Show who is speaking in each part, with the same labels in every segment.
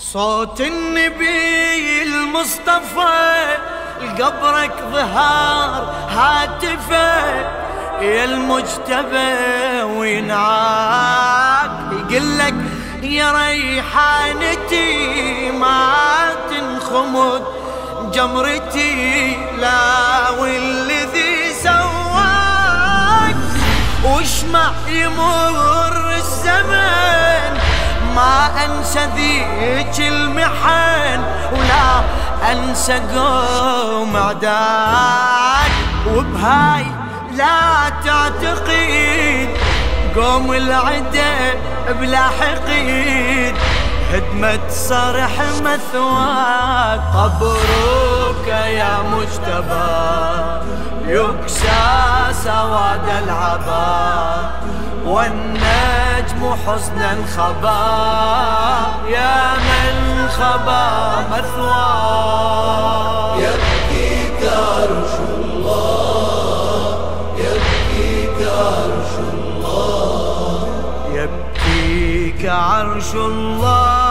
Speaker 1: صوت النبي المصطفى قبرك ظهار هاتفه يا المجتبى وينعاك. يقلك يا ريحانتي ما تنخمد جمرتي لا والذي سواك. واشمع يمر الزمن أنسى ذيك المحن ولا أنسى قوم عداك وبهاي لا تعتقد قوم العدا بلا حقيد هدمة صرح مثواك قبرك يا مجتبى. يكسى سواد العبا. والنجم حزنا خبا يا من خبا مثواه
Speaker 2: يبكيك عرش الله يبكيك عرش الله.
Speaker 1: يبكيك عرش الله.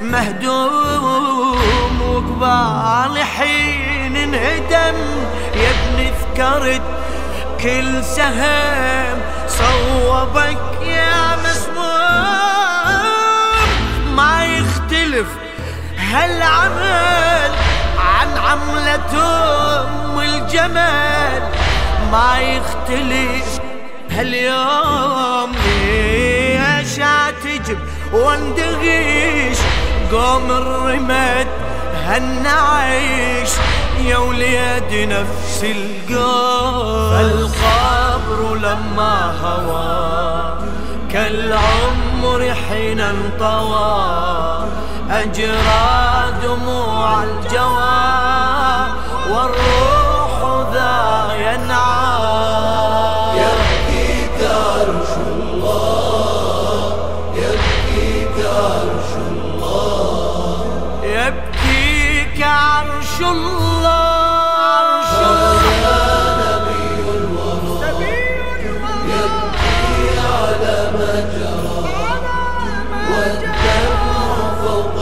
Speaker 1: مهدوم وقبال حين انهدم يا ابني ذكرت كل سهم صوبك يا مسموم. ما يختلف هالعمل عن عملة ام الجمل ما يختلف هاليوم ليش تجب واندغيش قوم الرمد هالنعيش يا وليد نفس القوم. فالقبر لما هوى كالعمر حين انطوى. أجرى دموع الجوى والروح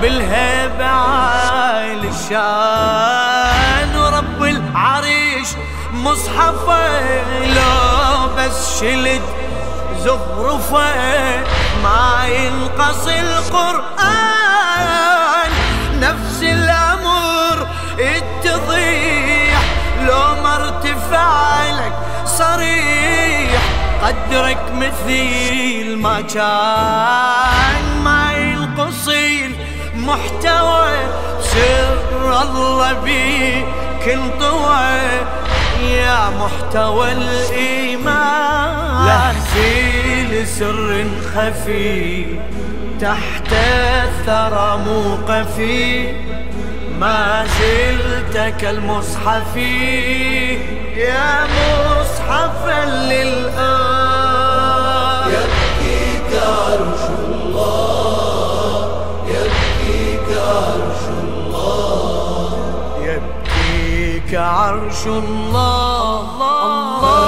Speaker 1: بالهيبة عايل الشان ورب العريش مصحفة لو بس شلت زخرفة ما ينقص القرآن. نفس الأمر التضيح لو ما ارتفع لك صريح. قدرك مثيل ما كان ما ينقصي محتوى سر الله بيك انطوى يا محتوى الإيمان لحسي لسر خفي تحت الثرى موقفي. ما زلت كالمصحف يا مصحفا
Speaker 2: عرش الله.
Speaker 1: الله.